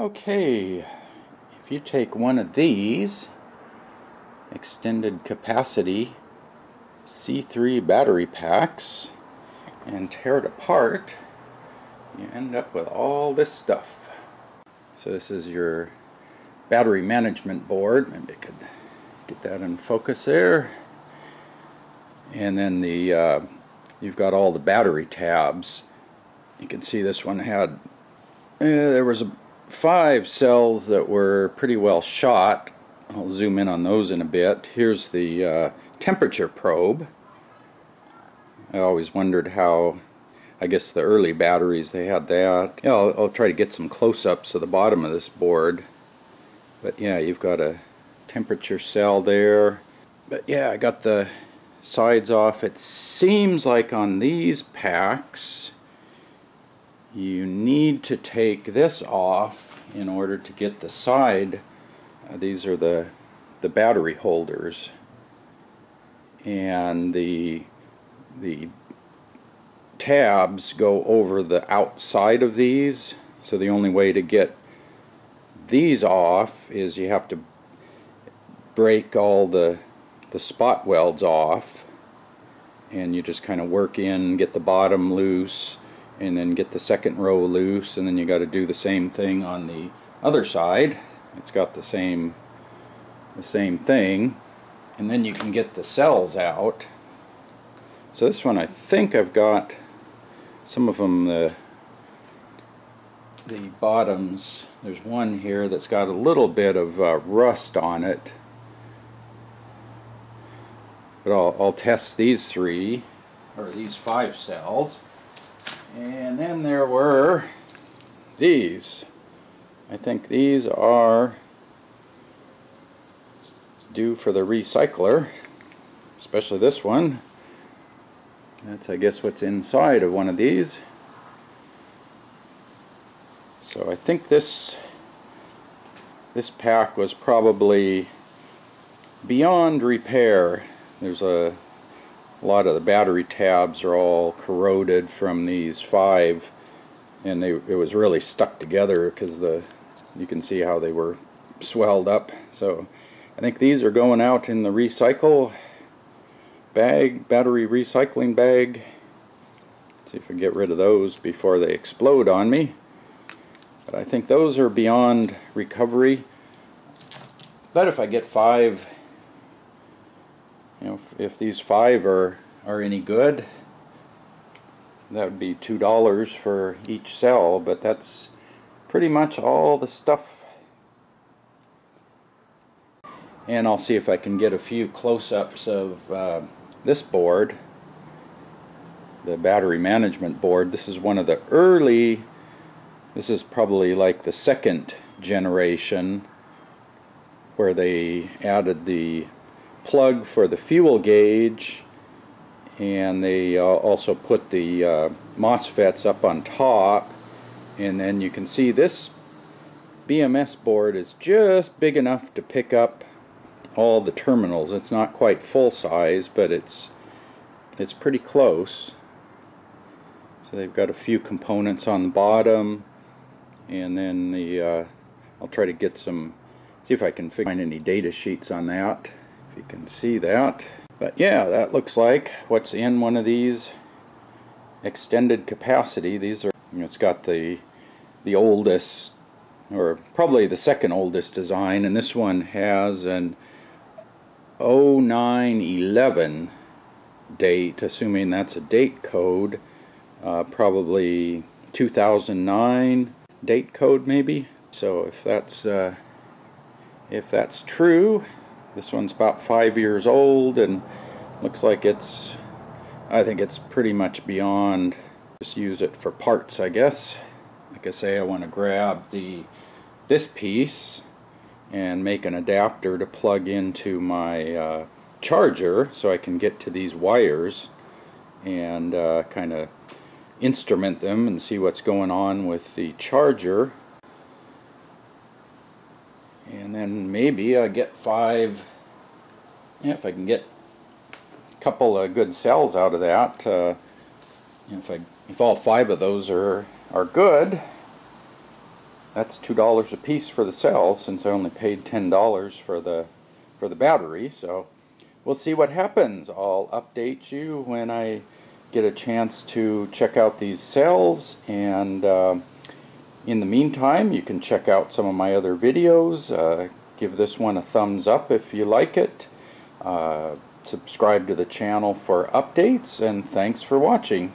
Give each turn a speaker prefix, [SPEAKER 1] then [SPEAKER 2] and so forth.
[SPEAKER 1] Okay, if you take one of these extended capacity C3 battery packs and tear it apart, you end up with all this stuff. So this is your battery management board. Maybe I could get that in focus there. And then the uh, you've got all the battery tabs. You can see this one had uh, there was a, five cells that were pretty well shot. I'll zoom in on those in a bit. Here's the uh, temperature probe. I always wondered how, I guess the early batteries they had that. Yeah, I'll, I'll try to get some close-ups of the bottom of this board. But yeah, you've got a temperature cell there. But yeah, I got the sides off. It seems like on these packs you need to take this off in order to get the side. Uh, these are the the battery holders. And the the tabs go over the outside of these. So the only way to get these off is you have to break all the the spot welds off. And you just kind of work in get the bottom loose and then get the second row loose and then you got to do the same thing on the other side. It's got the same the same thing. And then you can get the cells out. So this one I think I've got some of them the the bottoms. There's one here that's got a little bit of uh, rust on it. But I'll, I'll test these three or these five cells and then there were these. I think these are due for the recycler especially this one. That's I guess what's inside of one of these. So I think this this pack was probably beyond repair. There's a, a lot of the battery tabs are all corroded from these five and they it was really stuck together because the you can see how they were swelled up so I think these are going out in the recycle bag, battery recycling bag. Let's see if I get rid of those before they explode on me. But I think those are beyond recovery. But if I get five, you know, if, if these five are, are any good, that would be two dollars for each cell, but that's pretty much all the stuff. And I'll see if I can get a few close-ups of uh, this board the battery management board. This is one of the early this is probably like the second generation where they added the plug for the fuel gauge and they uh, also put the uh, MOSFETs up on top and then you can see this BMS board is just big enough to pick up all the terminals. It's not quite full size, but it's it's pretty close. So they've got a few components on the bottom, and then the uh, I'll try to get some, see if I can find any data sheets on that, if you can see that. But yeah, that looks like what's in one of these extended capacity. These are, you know, it's got the the oldest, or probably the second oldest design, and this one has an 0911 date, assuming that's a date code, uh, probably 2009 date code maybe. So if that's uh, if that's true, this one's about five years old and looks like it's I think it's pretty much beyond just use it for parts I guess. Like I say I want to grab the this piece and make an adapter to plug into my uh, charger so I can get to these wires and uh, kind of instrument them and see what's going on with the charger and then maybe I get five yeah, if I can get a couple of good cells out of that uh, if I if all five of those are are good that's two dollars a piece for the cells since I only paid ten dollars for the for the battery. So we'll see what happens. I'll update you when I get a chance to check out these cells and uh, in the meantime you can check out some of my other videos uh, give this one a thumbs up if you like it uh, subscribe to the channel for updates and thanks for watching